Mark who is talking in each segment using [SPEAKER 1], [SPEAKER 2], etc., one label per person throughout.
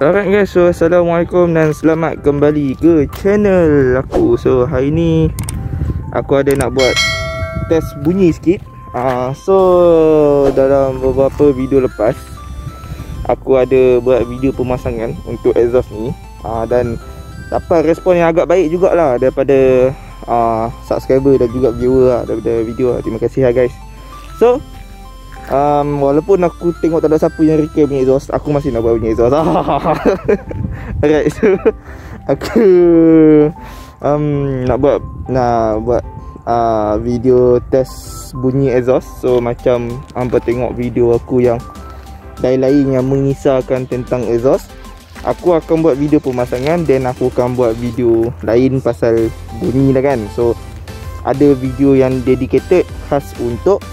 [SPEAKER 1] Alright guys, so Assalamualaikum dan selamat kembali ke channel aku. So hari ni aku ada nak buat test bunyi sikit. Uh, So dalam beberapa video lepas Aku ada buat video pemasangan untuk exhaust ni. Uh, Dan dapat respon yang agak baik jugalah daripada uh, subscriber dan juga viewer lah daripada video lah. Terima kasih lah guys. So um, Walaupun aku tengok tak ada siapa yang recall bunyi exhaust Aku masih nak buat bunyi exhaust. Alright so Aku um, Nak buat Nak buat uh, Video test bunyi exhaust. So macam Hampa tengok video aku yang Lain-lain yang mengisahkan tentang exhaust Aku akan buat video pemasangan Dan aku akan buat video lain pasal bunyi lah kan. So Ada video yang dedicated khas untuk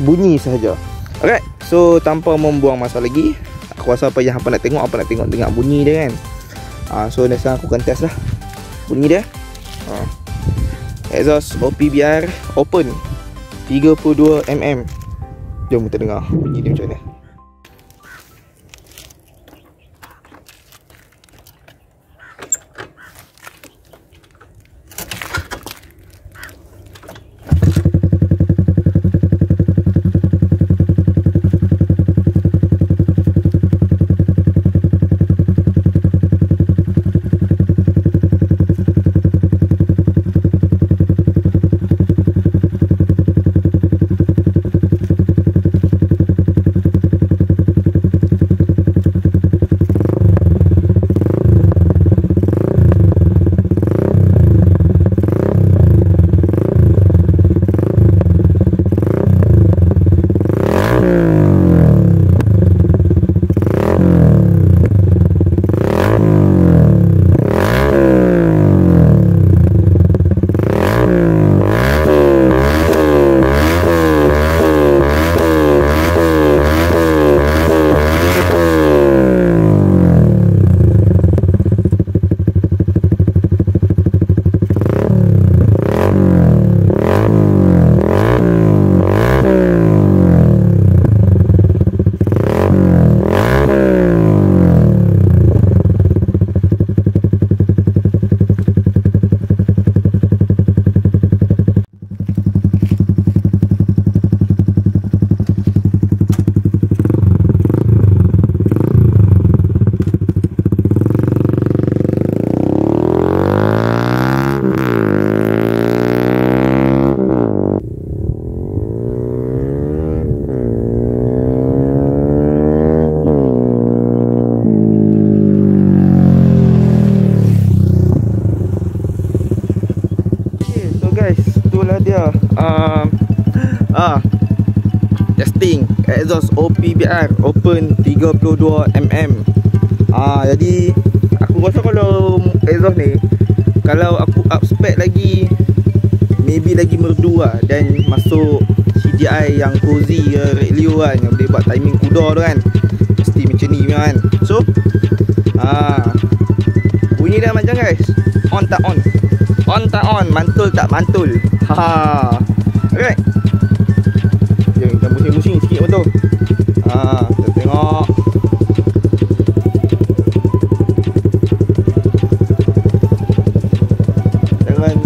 [SPEAKER 1] bunyi sahaja. Alright, so tanpa membuang masa lagi, aku rasa apa yang apa nak tengok, apa nak tengok dengar bunyi dia kan. Uh, so next aku akan test lah bunyi dia. Uh. Exhaust OPBR open 32 mm. Jom kita dengar bunyi dia macam mana. Ah. Testing. Exhaust OPBR open 32mm ah jadi aku rasa kalau exhaust ni kalau aku up spec lagi maybe lagi merdu lah. Dan masuk CGI yang cozy uh, Red Leo kan yang boleh buat timing kuda tu kan. Mesti macam ni kan. So ah. Bunyi dia macam guys? On tak on? On tak on mantul tak mantul? Ha alright pusing-pusing sikit pun tu. Ha, Kita tengok. Jangan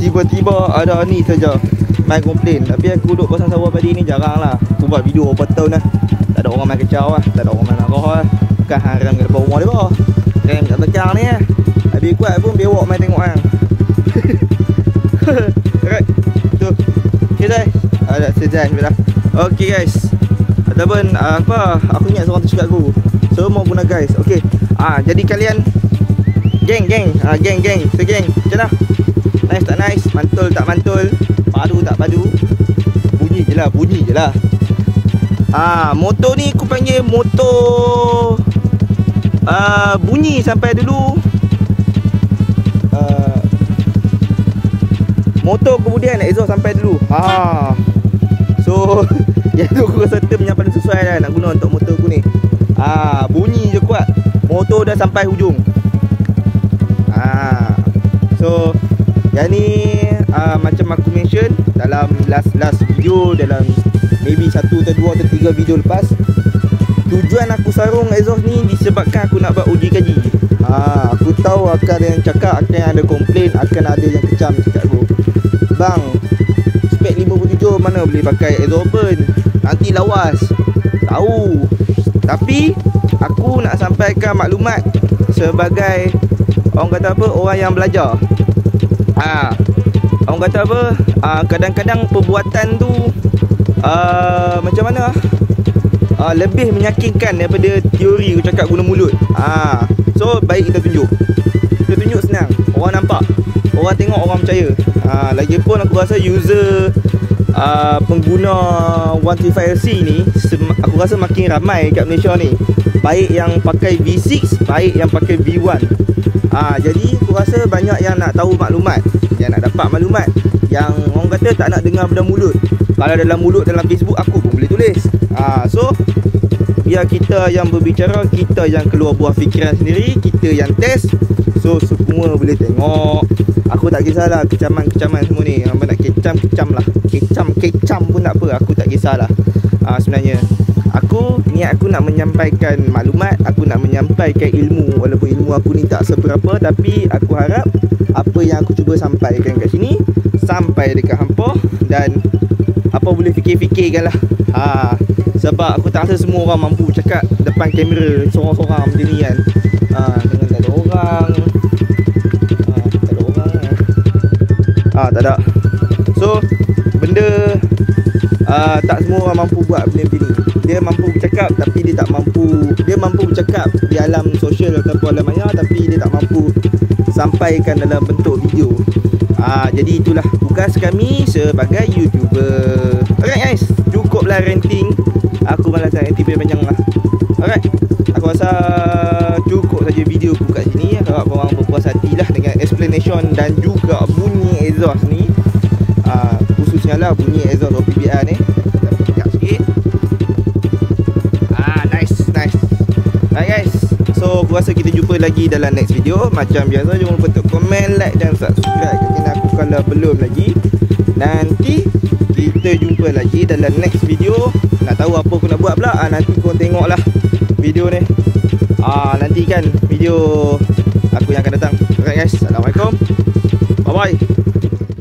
[SPEAKER 1] Tiba-tiba ada ni saja. Main komplain. Tapi aku duduk pasal sawah padi ni jarang lah Aku buat video berapa tahun lah Tak ada orang main kecau lah. Tak ada orang main narah lah. Bukan haram kat depan rumah dia pun Rem kat tekang ni lah. Habis kuat pun bewok main tengok kan Alright sejak ni dah. Okey guys. Ataupun uh, apa aku ingat seorang tu cakap aku. Semua guna guys. Okey. Ah jadi kalian geng geng ah geng geng. So geng. Macam mana? Nice tak nice? Mantul tak mantul? Padu tak padu? Bunyi je lah, bunyi je lah. Ah, motor ni aku panggil motor uh, bunyi sampai dulu. Uh, motor kemudian exhaust sampai dulu. Ah. Yang tu aku rasa term yang paling sesuai lah Nak guna untuk motor aku ni Ah, Bunyi je kuat Motor dah sampai hujung ah, So Yang ni ah, Macam aku mention Dalam last last video Dalam Maybe satu atau dua atau tiga video lepas 7 tujuan aku sarung exhaust ni disebabkan aku nak buat uji kaji. Ha, aku tahu akan ada yang cakap, akan ada komplain, akan ada yang kecam cakap aku. Bang, spek 57 mana boleh pakai open? Nanti lawas. Tahu. Tapi aku nak sampaikan maklumat sebagai orang kata apa? Orang yang belajar. Ha. Orang kata apa? Ha, kadang-kadang perbuatan tu uh, macam mana? uh, lebih meyakinkan daripada teori aku cakap guna mulut. Ah, so baik kita tunjuk. Kita tunjuk senang. Orang nampak. Orang tengok orang percaya. Ah, lagipun aku rasa user uh, pengguna 135LC ni aku rasa makin ramai kat Malaysia ni. Baik yang pakai V6, baik yang pakai V1. Ah, jadi aku rasa banyak yang nak tahu maklumat, yang nak dapat maklumat, yang orang kata tak nak dengar benda mulut. Kalau dalam mulut dalam Facebook aku pun boleh tulis. Ah, so biar kita yang berbicara, kita yang keluar buah fikiran sendiri, kita yang test. So semua boleh tengok. Aku tak kisahlah kecaman-kecaman semua ni. Apa nak kecam, kecam lah. Kecam, kecam pun tak apa. Aku tak kisahlah. Ah, sebenarnya aku niat aku nak menyampaikan maklumat, aku nak menyampaikan ilmu walaupun ilmu aku ni tak seberapa tapi aku harap apa yang aku cuba sampaikan kat sini sampai dekat hampa dan apa boleh fikir-fikirkan lah. Ha, Sebab aku tak rasa semua orang mampu cakap depan kamera Seorang-seorang macam ni kan. Ha, Dengan tak ada orang. Ha, Tak ada orang kan. Ha, Tak ada. So Benda uh, Tak semua orang mampu buat benda macam ni. Dia mampu bercakap Tapi dia tak mampu Dia mampu bercakap Di alam sosial Ataupun alam maya Tapi dia tak mampu Sampaikan dalam bentuk video Ah, jadi itulah tugas kami sebagai YouTuber. Alright guys, cukuplah renting. Aku malas nak renting panjang lah. Alright. Aku rasa cukup saja video aku kat sini. Harap korang berpuas hati lah dengan explanation dan juga bunyi exhaust ni. Ah, khususnya lah bunyi exhaust OPBR ni. Kita sikit. Aku rasa kita jumpa lagi dalam next video. Macam biasa jangan lupa untuk komen, like dan subscribe. Ke channel aku kalau belum lagi Nanti kita jumpa lagi dalam next video. Nak tahu apa aku nak buat pula? Ah, Nanti korang tengok lah video ni. Ah, Nanti kan video aku yang akan datang. Alright guys, Assalamualaikum. Bye bye